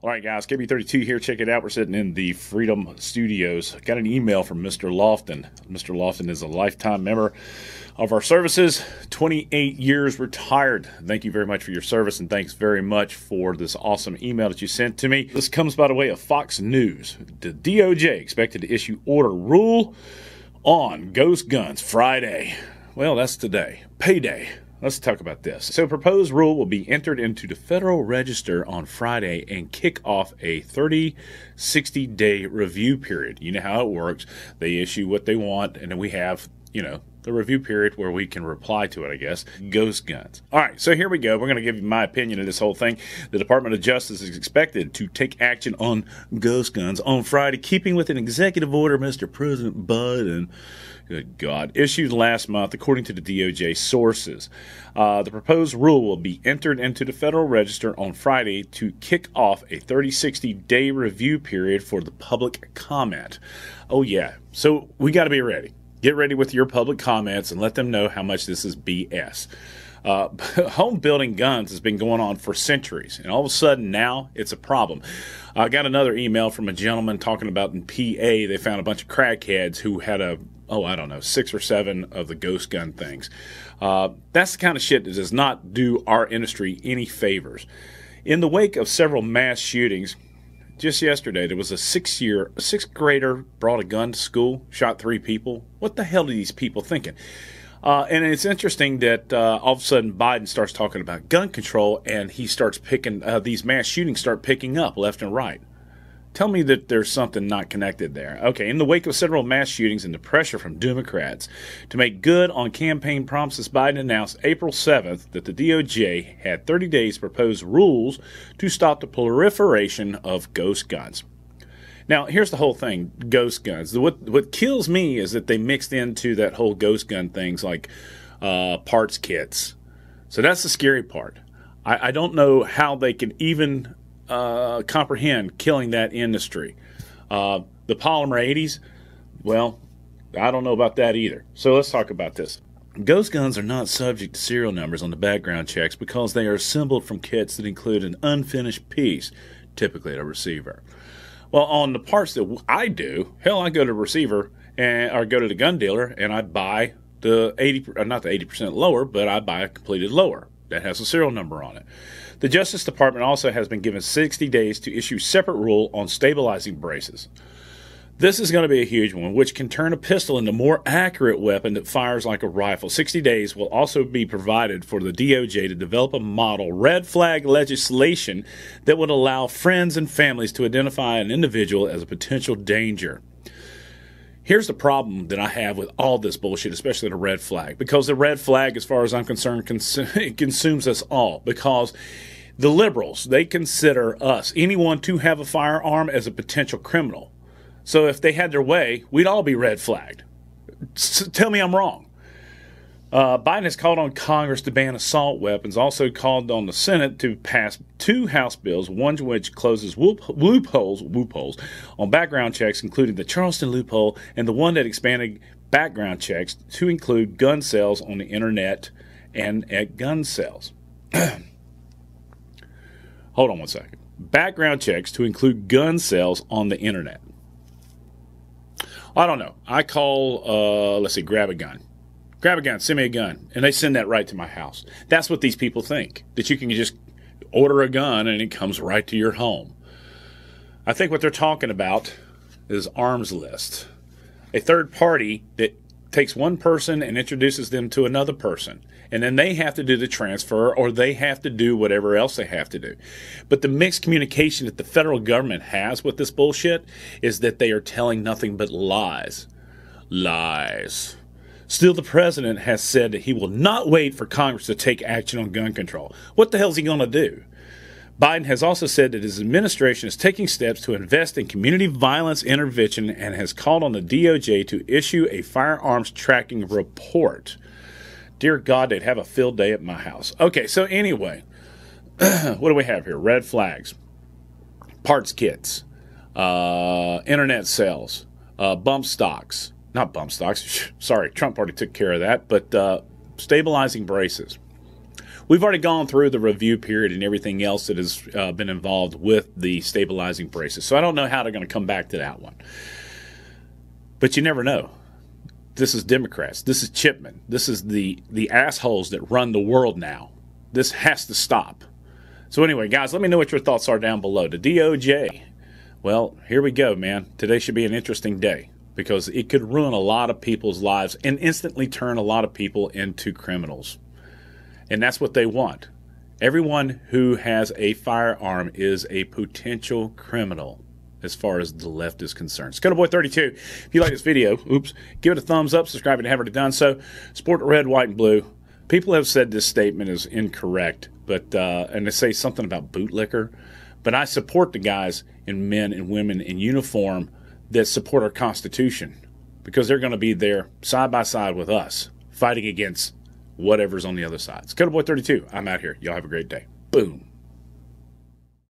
All right, guys, KB32 here. Check it out. We're sitting in the Freedom Studios. Got an email from Mr. Lofton. Mr. Lofton is a lifetime member of our services, 28 years retired. Thank you very much for your service, and thanks very much for this awesome email that you sent to me. This comes by the way of Fox News. The DOJ expected to issue order rule on ghost guns Friday. Well, that's today. Payday. Let's talk about this. So, proposed rule will be entered into the Federal Register on Friday and kick off a 30, 60 day review period. You know how it works. They issue what they want, and then we have, you know, the review period where we can reply to it, I guess. Ghost guns. All right, so here we go. We're going to give you my opinion of this whole thing. The Department of Justice is expected to take action on ghost guns on Friday, keeping with an executive order, Mr. President Biden good God, issued last month, according to the DOJ sources. Uh, the proposed rule will be entered into the Federal Register on Friday to kick off a 30 60 day review period for the public comment. Oh, yeah. So we got to be ready. Get ready with your public comments and let them know how much this is BS. Uh, home building guns has been going on for centuries, and all of a sudden now it's a problem. I got another email from a gentleman talking about in PA they found a bunch of crackheads who had a oh I don't know six or seven of the ghost gun things. Uh, that's the kind of shit that does not do our industry any favors. In the wake of several mass shootings, just yesterday there was a six year sixth grader brought a gun to school, shot three people. What the hell are these people thinking? Uh, and it's interesting that uh, all of a sudden Biden starts talking about gun control and he starts picking, uh, these mass shootings start picking up left and right. Tell me that there's something not connected there. Okay, in the wake of several mass shootings and the pressure from Democrats to make good on campaign promises, Biden announced April 7th that the DOJ had 30 days to propose rules to stop the proliferation of ghost guns. Now, here's the whole thing: ghost guns. What what kills me is that they mixed into that whole ghost gun things like uh, parts kits. So that's the scary part. I, I don't know how they can even uh, comprehend killing that industry. Uh, the Polymer80s, well, I don't know about that either. So let's talk about this. Ghost guns are not subject to serial numbers on the background checks because they are assembled from kits that include an unfinished piece, typically a receiver. Well, on the parts that I do, hell, I go to a receiver and or go to the gun dealer and I buy the 80 uh, not the 80% lower, but I buy a completed lower that has a serial number on it. The Justice Department also has been given 60 days to issue separate rule on stabilizing braces. This is going to be a huge one, which can turn a pistol into a more accurate weapon that fires like a rifle. 60 days will also be provided for the DOJ to develop a model red flag legislation that would allow friends and families to identify an individual as a potential danger. Here's the problem that I have with all this bullshit, especially the red flag, because the red flag, as far as I'm concerned, cons- consumes us all. Because the liberals, they consider us, anyone to have a firearm, as a potential criminal. So if they had their way, we'd all be red flagged. S- tell me I'm wrong. Uh, Biden has called on Congress to ban assault weapons, also called on the Senate to pass two House bills, one which closes loopholes, loopholes on background checks, including the Charleston loophole, and the one that expanded background checks to include gun sales on the internet and at gun sales. Hold on one second. Background checks to include gun sales on the internet. I don't know. I call, uh, let's see, grab a gun. Grab a gun, send me a gun. And they send that right to my house. That's what these people think that you can just order a gun and it comes right to your home. I think what they're talking about is Armslist. A third party that takes one person and introduces them to another person. And then they have to do the transfer or they have to do whatever else they have to do. But the mixed communication that the federal government has with this bullshit is that they are telling nothing but lies. Lies. Still, the president has said that he will not wait for Congress to take action on gun control. What the hell is he going to do? Biden has also said that his administration is taking steps to invest in community violence intervention and has called on the DOJ to issue a firearms tracking report. Dear God, they'd have a field day at my house. Okay, so anyway, what do we have here? Red flags, parts kits, uh, internet sales, uh, bump stocks. Not bump stocks. Sorry, Trump already took care of that, but uh, stabilizing braces. we've already gone through the review period and everything else that has uh, been involved with the stabilizing braces. So I don't know how they're going to come back to that one. But you never know. This is Democrats. This is Chipman. This is the the assholes that run the world now. This has to stop. So anyway, guys, let me know what your thoughts are down below. The DOJ. Well, here we go, man. Today should be an interesting day because it could ruin a lot of people's lives and instantly turn a lot of people into criminals. And that's what they want. Everyone who has a firearm is a potential criminal as far as the left is concerned. Boy32, if you like this video, oops, give it a thumbs up, subscribe if you haven't done so. Support red, white, and blue. People have said this statement is incorrect, but uh, and they say something about bootlicker. But I support the guys and men and women in uniform that support our Constitution because they're going to be there side by side with us fighting against whatever's on the other side. It's Boy 32. I'm out here. Y'all have a great day. Boom.